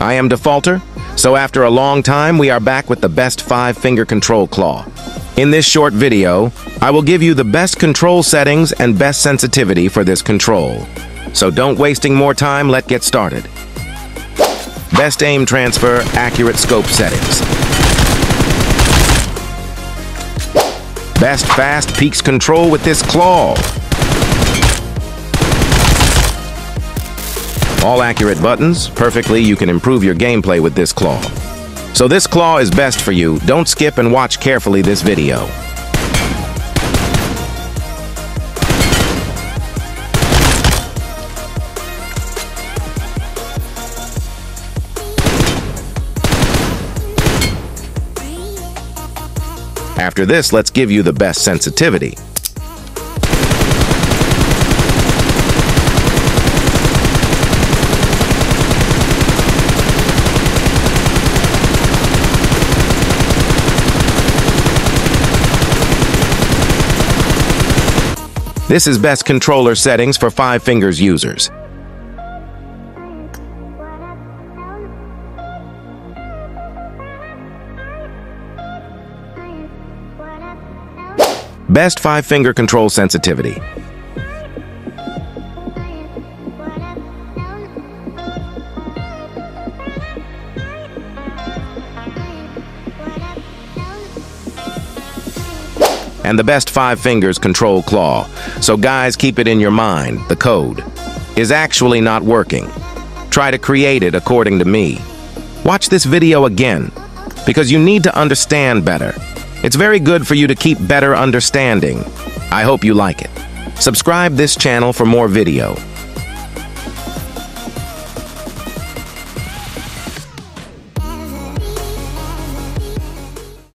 I am Defaulter. So after a long time, we are back with the best five-finger control claw. In this short video, I will give you the best control settings and best sensitivity for this control. So don't wasting more time, let get started. Best aim transfer, accurate scope settings. Best fast peaks control with this claw. All accurate buttons, perfectly you can improve your gameplay with this claw. So this claw is best for you, don't skip and watch carefully this video. After this, let's give you the best sensitivity. This is best controller settings for five fingers users. Best five finger control sensitivity. And the best five fingers control claw. So guys, keep it in your mind, the code is actually not working. Try to create it according to me. Watch this video again, because you need to understand better. It's very good for you to keep better understanding. I hope you like it. Subscribe this channel for more video.